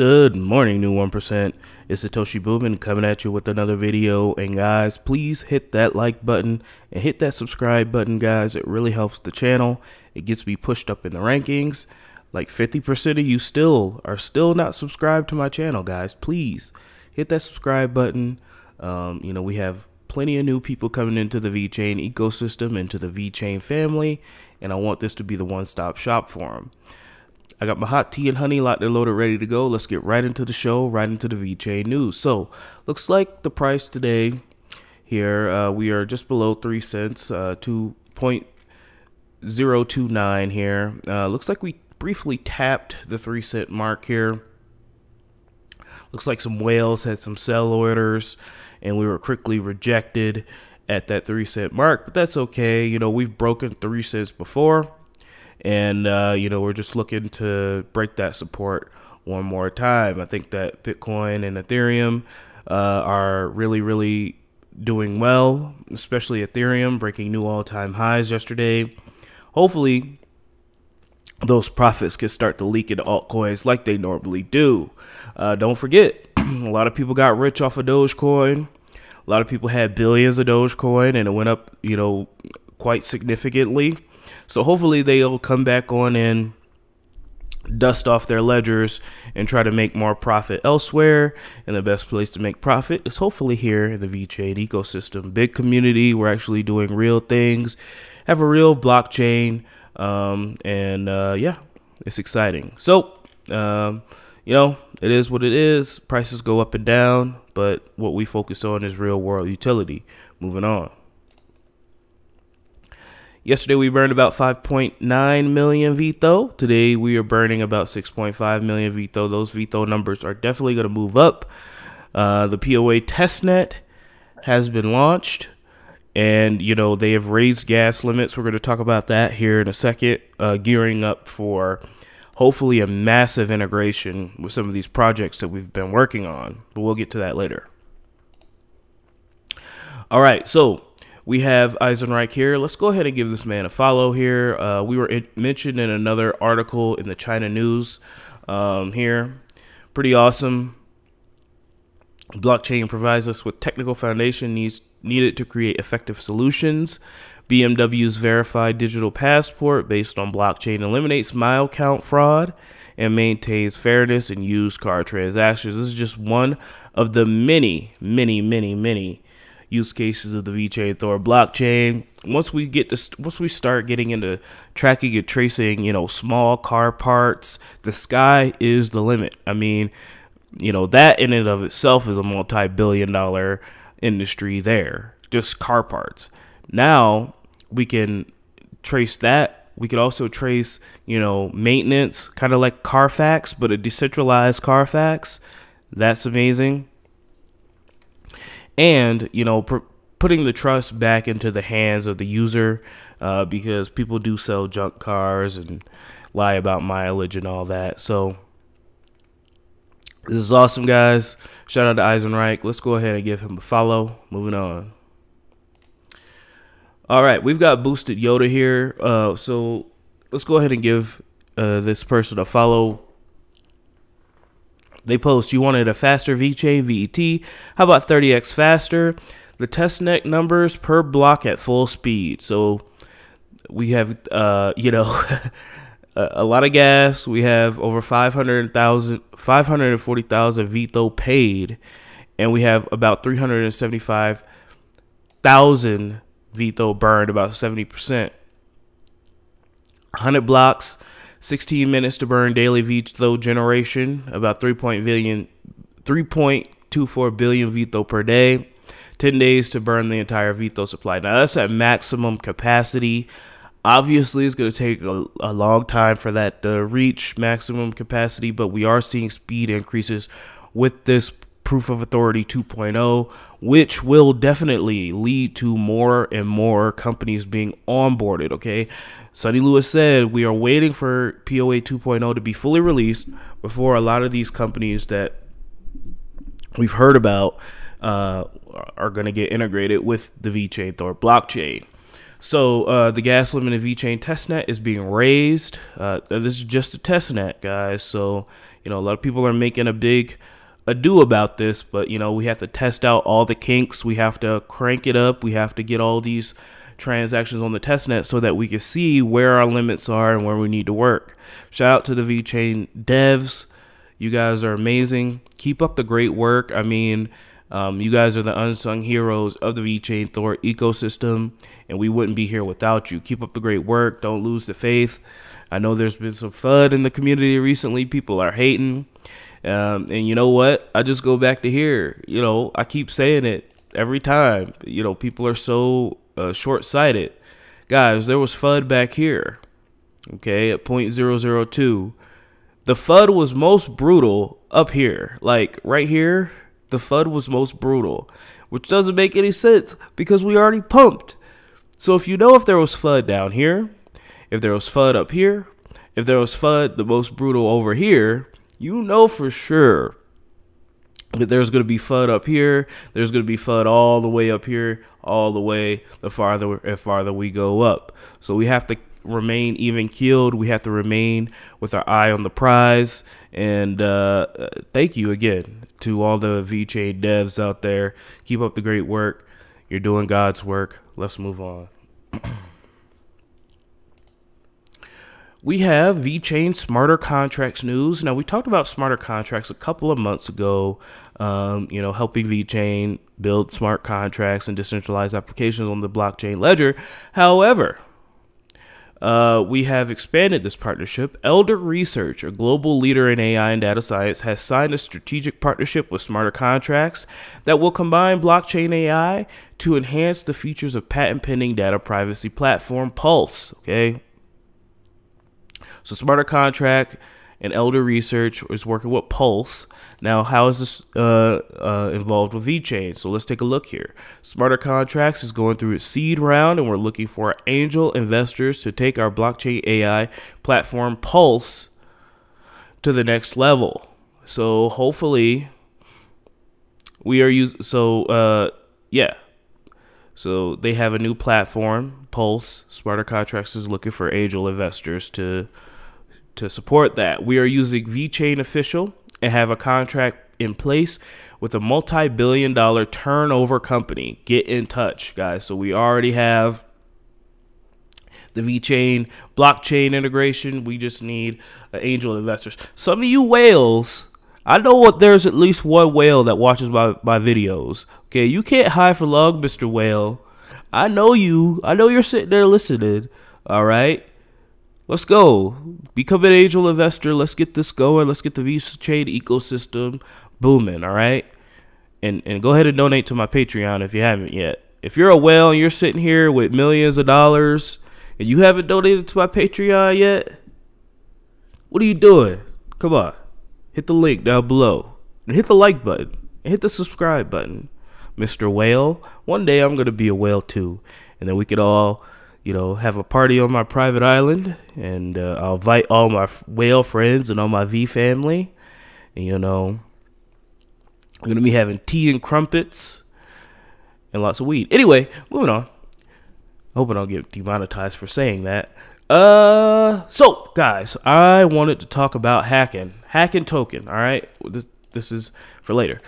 Good morning, new 1%. It's Satoshi Boomin coming at you with another video. And guys, please hit that like button and hit that subscribe button, guys. It really helps the channel. It gets me pushed up in the rankings. Like 50% of you still are still not subscribed to my channel, guys. Please hit that subscribe button. Um, you know, we have plenty of new people coming into the VeChain ecosystem, into the VeChain family, and I want this to be the one-stop shop for them. I got my hot tea and honey and loaded, ready to go. Let's get right into the show, right into the VeChain news. So, looks like the price today here, uh, we are just below 3 cents, uh, 2.029 here. Uh, looks like we briefly tapped the 3 cent mark here. Looks like some whales had some sell orders, and we were quickly rejected at that 3 cent mark, but that's okay. You know, we've broken 3 cents before and uh, you know we're just looking to break that support one more time. I think that Bitcoin and Ethereum uh, are really really doing well, especially Ethereum breaking new all-time highs yesterday. Hopefully those profits can start to leak into altcoins like they normally do. Uh, don't forget, a lot of people got rich off of Dogecoin. A lot of people had billions of Dogecoin and it went up, you know, quite significantly. So hopefully they'll come back on and dust off their ledgers and try to make more profit elsewhere. And the best place to make profit is hopefully here in the VeChain ecosystem. Big community. We're actually doing real things, have a real blockchain. Um, and uh, yeah, it's exciting. So, um, you know, it is what it is. Prices go up and down, but what we focus on is real world utility. Moving on. Yesterday we burned about 5.9 million VeTho. Today we are burning about 6.5 million VeTho. Those VeTho numbers are definitely going to move up. Uh, the POA testnet has been launched, and you know they have raised gas limits. We're going to talk about that here in a second. Uh, gearing up for hopefully a massive integration with some of these projects that we've been working on, but we'll get to that later. All right, so we have Eisenreich here. Let's go ahead and give this man a follow here. Uh, we were mentioned in another article in the China News um, here. Pretty awesome. Blockchain provides us with technical foundation needs needed to create effective solutions. BMW's verified digital passport based on blockchain eliminates mile count fraud and maintains fairness in used car transactions. This is just one of the many, many, many, many use cases of the VeChain Thor blockchain. Once we get this, once we start getting into tracking and tracing, you know, small car parts, the sky is the limit. I mean, you know, that in and of itself is a multi-billion dollar industry there, just car parts. Now we can trace that. We could also trace, you know, maintenance, kind of like Carfax, but a decentralized Carfax. That's amazing and you know putting the trust back into the hands of the user uh, because people do sell junk cars and lie about mileage and all that. So this is awesome guys. Shout out to eisenreich. Let's go ahead and give him a follow. Moving on. All right we've got boosted yoda here. Uh, so let's go ahead and give uh, this person a follow they post, you wanted a faster VeChain VET. How about 30x faster? The testnet numbers per block at full speed. So we have, uh, you know, a lot of gas. We have over 500,000, 540,000 VeTho paid. And we have about 375,000 VeTho burned, about 70%. 100 blocks 16 minutes to burn daily VeTho generation, about 3. Billion, 3.24 billion VeTho per day. 10 days to burn the entire VeTho supply. Now that's at maximum capacity. Obviously, it's going to take a, a, long time for that to reach maximum capacity, but we are seeing speed increases with this proof of authority 2.0, which will definitely lead to more and more companies being onboarded. Okay. Sunny Lu said we are waiting for POA 2.0 to be fully released before a lot of these companies that we've heard about uh, are going to get integrated with the VeChain Thor blockchain. So uh, the gas limit in VeChain testnet is being raised. Uh, this is just a testnet, guys. So you know a lot of people are making a big ado about this, but you know we have to test out all the kinks. We have to crank it up. We have to get all these transactions on the testnet so that we can see where our limits are and where we need to work. Shout out to the VeChain devs. You guys are amazing. Keep up the great work. I mean, um, you guys are the unsung heroes of the VeChain Thor ecosystem, and we wouldn't be here without you. Keep up the great work. Don't lose the faith. I know there's been some FUD in the community recently. People are hating. Um, and you know what? I just go back to here. You know, I keep saying it every time. You know, people are so uh, short sighted. Guys, there was FUD back here. Okay, at point zero zero two. The FUD was most brutal up here. Like right here, the FUD was most brutal, which doesn't make any sense because we already pumped. So if you know if there was FUD down here, if there was FUD up here, if there was FUD the most brutal over here, you know for sure there's going to be FUD up here. There's going to be FUD all the way up here, all the way the farther and farther we go up. So we have to remain even keeled. We have to remain with our eye on the prize. And uh, thank you again to all the VeChain devs out there. Keep up the great work. You're doing God's work. Let's move on. we have VeChain smarter contracts news. Now, we talked about smarter contracts a couple of months ago, um, you know, helping VeChain build smart contracts and decentralized applications on the blockchain ledger. However, uh, we have expanded this partnership. Elder Research, a global leader in AI and data science, has signed a strategic partnership with Smarter Contracts that will combine blockchain AI to enhance the features of patent pending data privacy platform Pulse. Okay. So, Smarter Contract and Elder Research is working with Pulse. Now, how is this uh, uh, involved with VeChain? So let's take a look here. Smarter Contracts is going through its seed round, and we're looking for angel investors to take our blockchain AI platform Pulse to the next level. So hopefully, we are using. So uh, yeah. So they have a new platform, Pulse. Smarter Contracts is looking for angel investors to to support that, we are using VeChain Official and have a contract in place with a multi billion dollar turnover company. Get in touch, guys. So we already have the VeChain blockchain integration. We just need angel investors. Some of you whales, I know what there's at least one whale that watches my, my videos. Okay, you can't hide for long, Mr. Whale. I know you. I know you're sitting there listening. All right. Let's go. Become an angel investor. Let's get this going. Let's get the VeChain ecosystem booming, all right? And and go ahead and donate to my Patreon if you haven't yet. If you're a whale and you're sitting here with millions of dollars and you haven't donated to my Patreon yet, what are you doing? Come on. Hit the link down below. And hit the like button. And hit the subscribe button. Mr. Whale. One day I'm going to be a whale too. And then we could all you know, have a party on my private island, and uh, I'll invite all my whale friends and all my V family. And, you know, I'm gonna be having tea and crumpets and lots of weed. Anyway, moving on. Hope I don't get demonetized for saying that. Uh, so guys, I wanted to talk about Hacken, Hacken token. All right, this this is for later,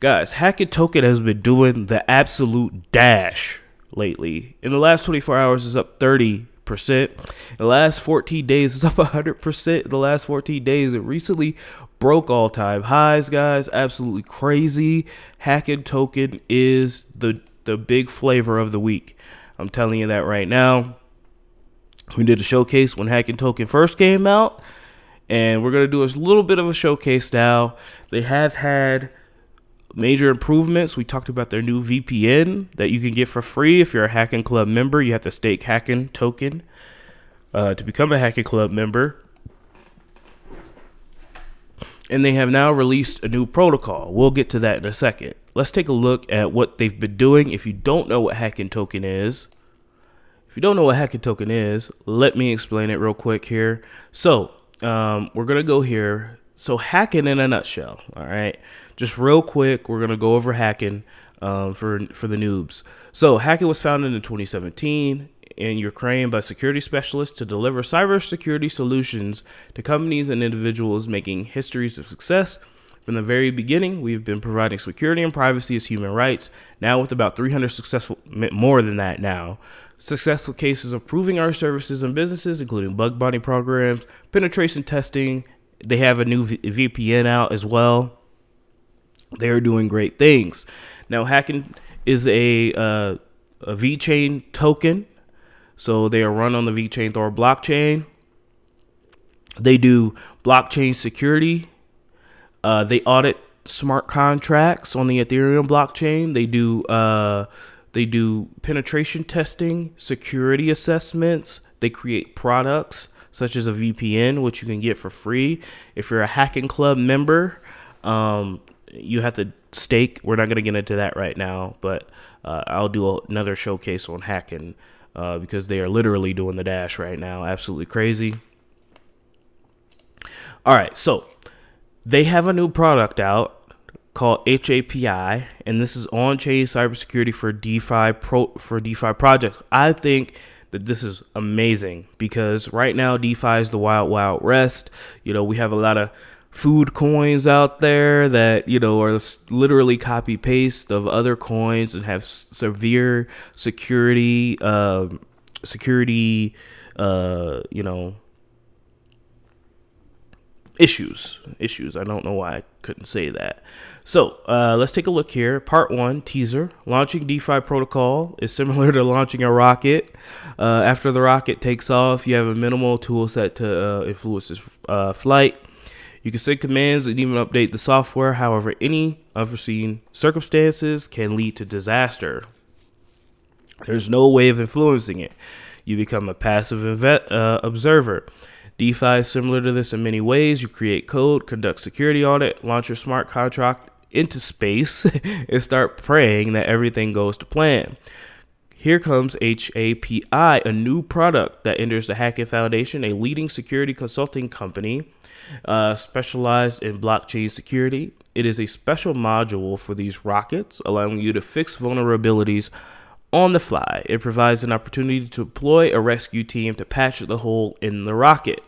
guys. Hacken token has been doing the absolute dash lately. In the last 24 hours, is up 30%. In the last 14 days, is up 100%. In the last 14 days, it recently broke all time highs, guys. Absolutely crazy. Hacken token is the, the big flavor of the week. I'm telling you that right now. We did a showcase when Hacken Token first came out, and we're going to do a little bit of a showcase now. They have had major improvements. We talked about their new VPN that you can get for free if you're a Hacken Club member. You have to stake Hacken token uh, to become a Hacken Club member. And they have now released a new protocol. We'll get to that in a second. Let's take a look at what they've been doing. If you don't know what Hacken token is, if you don't know what Hacken token is, let me explain it real quick here. So, um, we're going to go here. So, Hacken in a nutshell, all right? just real quick, we're gonna go over Hacken um, for for the noobs. So Hacken was founded in 2017 in Ukraine by security specialists to deliver cybersecurity solutions to companies and individuals making histories of success. From the very beginning, we've been providing security and privacy as human rights. Now, with about 300 successful, more than that now, successful cases of proving our services and businesses, including bug bounty programs, penetration testing. They have a new v- VPN out as well. They're doing great things. Now, Hacken is a, uh, a VeChain token. So they are run on the VeChain Thor blockchain. They do blockchain security. Uh, they audit smart contracts on the Ethereum blockchain. They do uh, they do penetration testing, security assessments. They create products such as a VPN, which you can get for free if you're a Hacken Club member. Um, you have to stake. We're not going to get into that right now, but uh, I'll do another showcase on Hacken uh, because they are literally doing the dash right now. Absolutely crazy. All right, so they have a new product out called HAPI, and this is on-chain cybersecurity for DeFi pro for DeFi projects. I think that this is amazing because right now DeFi is the wild wild west. You know, we have a lot of food coins out there that you know are literally copy paste of other coins and have severe security uh, security uh, you know issues issues i don't know why i couldn't say that so uh, let's take a look here part one teaser launching defi protocol is similar to launching a rocket uh, after the rocket takes off you have a minimal tool set to uh, influence its uh, flight you can send commands and even update the software. However, any unforeseen circumstances can lead to disaster. There's no way of influencing it. You become a passive uh, observer. DeFi is similar to this in many ways. You create code, conduct security audit, launch your smart contract into space, and start praying that everything goes to plan. Here comes HAPI, a new product that enters the Hacken Foundation, a leading security consulting company uh, specialized in blockchain security. It is a special module for these rockets, allowing you to fix vulnerabilities on the fly. It provides an opportunity to deploy a rescue team to patch the hole in the rocket.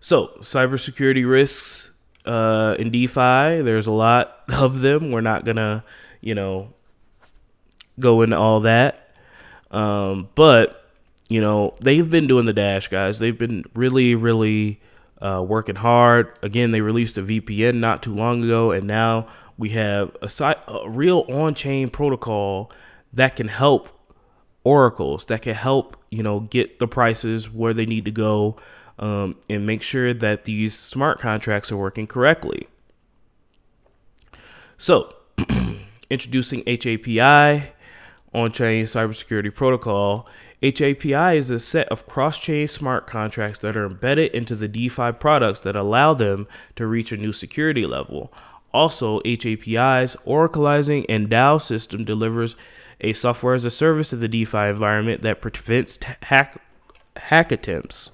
So, cybersecurity risks uh, in DeFi, there's a lot of them. We're not going to, you know, go into all that. Um, but you know, they've been doing the dash, guys. They've been really, really uh, working hard. Again, they released a VPN not too long ago, and now we have a, site, a real on-chain protocol that can help oracles, that can help you know get the prices where they need to go, um, and make sure that these smart contracts are working correctly. So, introducing HAPI on-chain cybersecurity protocol HAPI is a set of cross chain smart contracts that are embedded into the DeFi products that allow them to reach a new security level. Also, HAPI's Oracleizing and DAO system delivers a software as a service to the DeFi environment that prevents hack, hack attempts.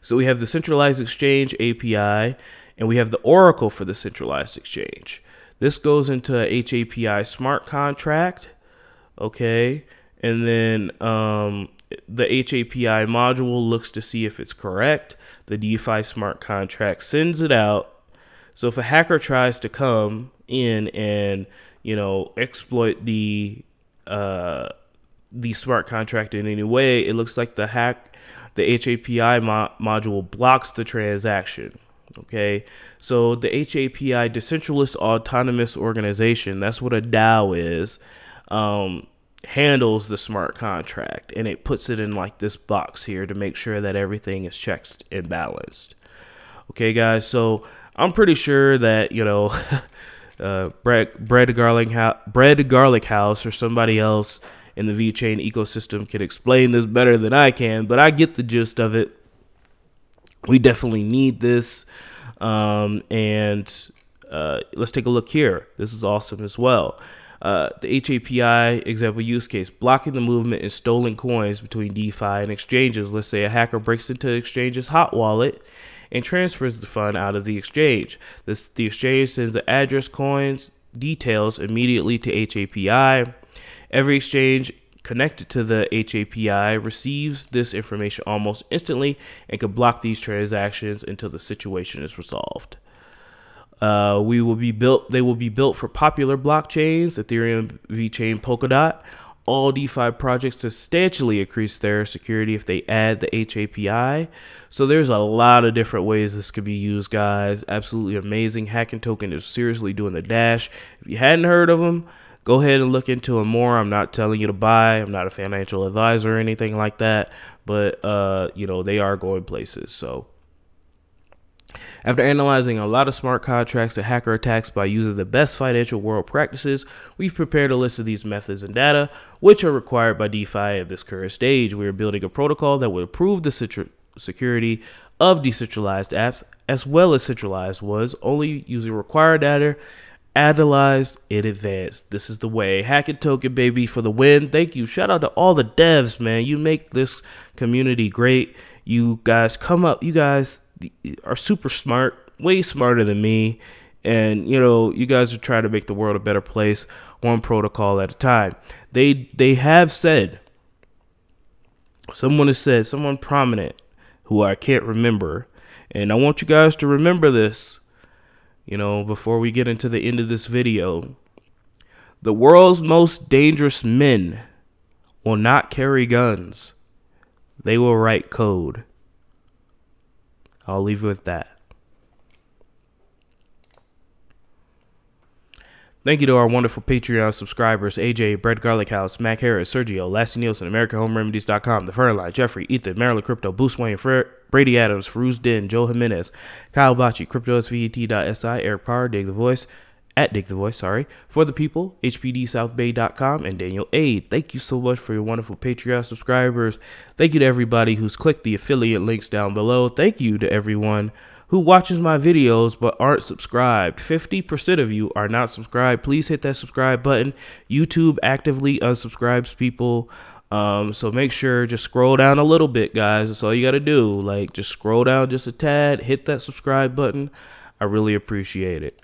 So we have the centralized exchange API and we have the Oracle for the centralized exchange. This goes into a HAPI smart contract. Okay and then um, the HAPI module looks to see if it's correct. The DeFi smart contract sends it out. So if a hacker tries to come in and you know exploit the uh, the smart contract in any way, it looks like the hack the HAPI mo module blocks the transaction. Okay, so the HAPI decentralized autonomous organization that's what a DAO is. Um, handles the smart contract and it puts it in like this box here to make sure that everything is checked and balanced. Okay, guys, so I'm pretty sure that, you know, uh, Bread, Bread, Garlic House, Bread Garlic House or somebody else in the VeChain ecosystem can explain this better than I can, but I get the gist of it. We definitely need this. Um, and uh, let's take a look here. This is awesome as well. Uh, the HAPI example use case, blocking the movement and stolen coins between DeFi and exchanges. Let's say a hacker breaks into exchange's hot wallet and transfers the fund out of the exchange. This, the exchange sends the address, coins, details immediately to HAPI, Every exchange connected to the HAPI receives this information almost instantly and can block these transactions until the situation is resolved. Uh, we will be built. They will be built for popular blockchains, Ethereum, VeChain, Polkadot. All DeFi projects substantially increase their security if they add the HAPI. So there's a lot of different ways this could be used, guys. Absolutely amazing. Hacken Token is seriously doing the dash. If you hadn't heard of them, go ahead and look into them more. I'm not telling you to buy. I'm not a financial advisor or anything like that, but uh, you know they are going places. So after analyzing a lot of smart contracts and hacker attacks by using the best financial world practices, we've prepared a list of these methods and data, which are required by DeFi at this current stage. We are building a protocol that will improve the security of decentralized apps as well as centralized ones, only using required data analyzed in advance. This is the way. Hacken token, baby, for the win. Thank you. Shout out to all the devs, man. You make this community great. You guys come up. You guys are super smart, way smarter than me. And you know, you guys are trying to make the world a better place, one protocol at a time. They they have said, someone has said, someone prominent, who I can't remember, and I want you guys to remember this. You know, before we get into the end of this video, the world's most dangerous men will not carry guns. They will write code. I'll leave you with that. Thank you to our wonderful Patreon subscribers AJ, Bread Garlic House, Mac Harris, Sergio, Lassie Nielsen, AmericanHomeRemedies.com, The Fernline, Jeffrey, Ethan, Maryland Crypto, Boost Wayne, Brady Adams, Fruz Den, Joe Jimenez, Kyle Bocci, CryptoSVET.si, Eric Parr, Dig the Voice, at Dig the Voice, sorry, for the people, HPDSouthBay.com, and Daniel Aid. Thank you so much for your wonderful Patreon subscribers. Thank you to everybody who's clicked the affiliate links down below. Thank you to everyone who watches my videos but aren't subscribed. 50% of you are not subscribed. Please hit that subscribe button. YouTube actively unsubscribes people. Um, so make sure just scroll down a little bit, guys. That's all you got to do. Like just scroll down just a tad, hit that subscribe button. I really appreciate it.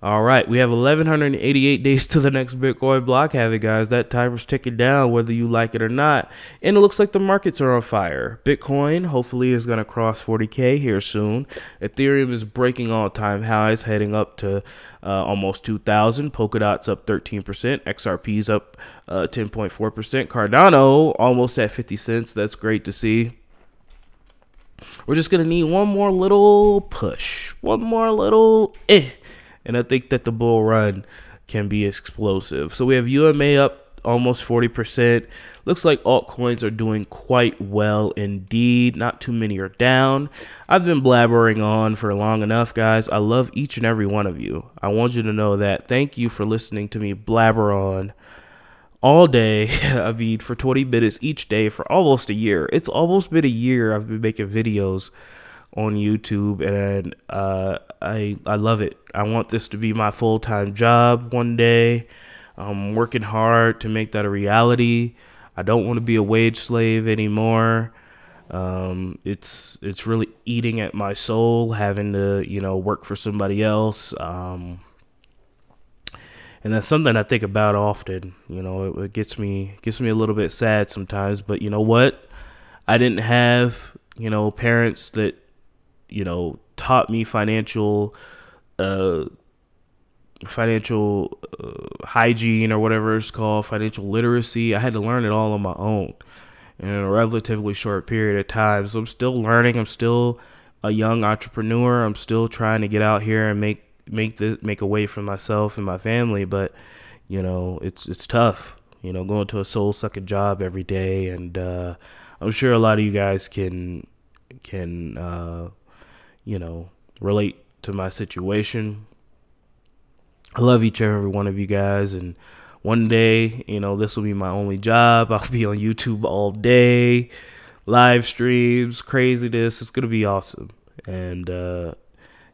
All right, we have 1,188 days to the next Bitcoin block halving, guys. That timer's ticking down, whether you like it or not. And it looks like the markets are on fire. Bitcoin, hopefully, is going to cross 40K here soon. Ethereum is breaking all time highs, heading up to uh, almost 2,000. Polkadot's up 13%. XRP's up 10.4%. Uh, Cardano almost at 50 cents. That's great to see. We're just going to need one more little push, one more little eh and I think that the bull run can be explosive. So we have UMA up almost 40%. Looks like altcoins are doing quite well indeed. Not too many are down. I've been blabbering on for long enough, guys. I love each and every one of you. I want you to know that. Thank you for listening to me blabber on all day. I mean, for 20 minutes each day for almost a year. It's almost been a year I've been making videos on YouTube, and uh, I I love it. I want this to be my full time job one day. I'm working hard to make that a reality. I don't want to be a wage slave anymore. Um, it's it's really eating at my soul having to you know work for somebody else. Um, and that's something I think about often. You know, it, it gets me gets me a little bit sad sometimes. But you know what? I didn't have you know parents that you know, taught me financial, uh, financial uh, hygiene or whatever it's called, financial literacy. I had to learn it all on my own in a relatively short period of time. So I'm still learning. I'm still a young entrepreneur. I'm still trying to get out here and make make the make a way for myself and my family. But you know, it's it's tough. You know, going to a soul sucking job every day, and uh, I'm sure a lot of you guys can can uh, you know, relate to my situation. I love each and every one of you guys. And one day, you know, this will be my only job. I'll be on YouTube all day, live streams, craziness. It's going to be awesome. And, uh,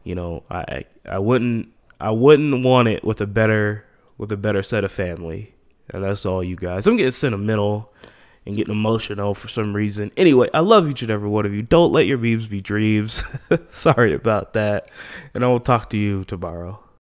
you know, I, I wouldn't, I wouldn't want it with a better, with a better set of family. And that's all you guys. I'm getting sentimental and getting emotional for some reason. Anyway, I love each and every one of you. Don't let your memes be dreams. Sorry about that. And I will talk to you tomorrow.